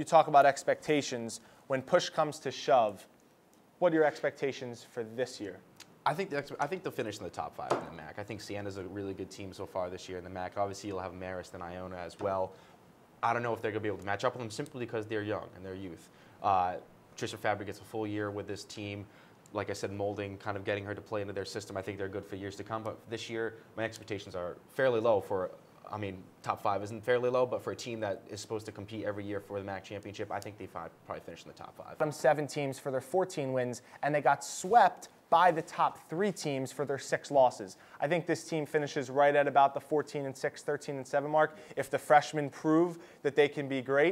you talk about expectations. When push comes to shove, what are your expectations for this year? I think, the, I think they'll finish in the top five in the MAAC. I think Siena's a really good team so far this year in the MAAC. Obviously, you'll have Marist and Iona as well. I don't know if they're going to be able to match up with them simply because they're young and they're youth. Uh, Tricia Fabbri gets a full year with this team. Like I said, molding, kind of getting her to play into their system. I think they're good for years to come. But this year, my expectations are fairly low for I mean, top five isn't fairly low, but for a team that is supposed to compete every year for the MAAC championship, I think they probably finish in the top five. Them seven teams for their 14 wins, and they got swept by the top three teams for their six losses. I think this team finishes right at about the 14 and 6, 13 and 7 mark. If the freshmen prove that they can be great,